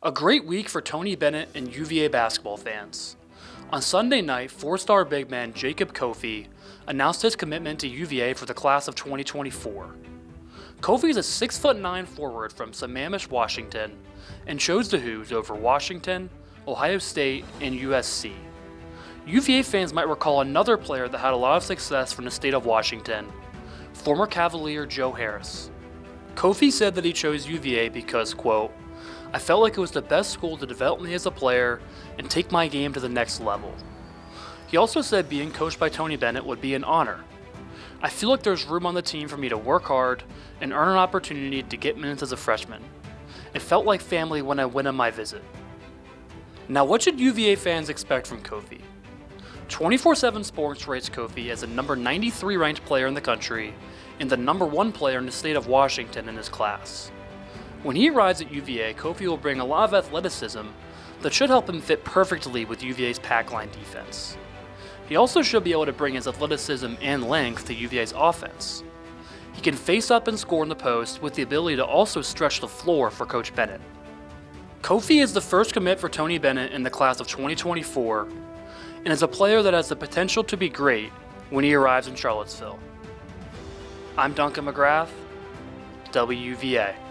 A great week for Tony Bennett and UVA basketball fans. On Sunday night, four star big man Jacob Cofie announced his commitment to UVA for the class of 2024. Cofie is a 6'9 forward from Sammamish, Washington, and chose the Hoos over Washington, Ohio State, and USC. UVA fans might recall another player that had a lot of success from the state of Washington, former Cavalier Joe Harris. Cofie said that he chose UVA because, quote, I felt like it was the best school to develop me as a player and take my game to the next level. He also said being coached by Tony Bennett would be an honor. I feel like there's room on the team for me to work hard and earn an opportunity to get minutes as a freshman. It felt like family when I went on my visit. Now, what should UVA fans expect from Cofie? 24 7 Sports rates Cofie as the number 93 ranked player in the country and the number one player in the state of Washington in his class. When he arrives at UVA, Cofie will bring a lot of athleticism that should help him fit perfectly with UVA's pack line defense. He also should be able to bring his athleticism and length to UVA's offense. He can face up and score in the post with the ability to also stretch the floor for Coach Bennett. Cofie is the first commit for Tony Bennett in the class of 2024 and is a player that has the potential to be great when he arrives in Charlottesville. I'm Duncan McGrath, WUVA.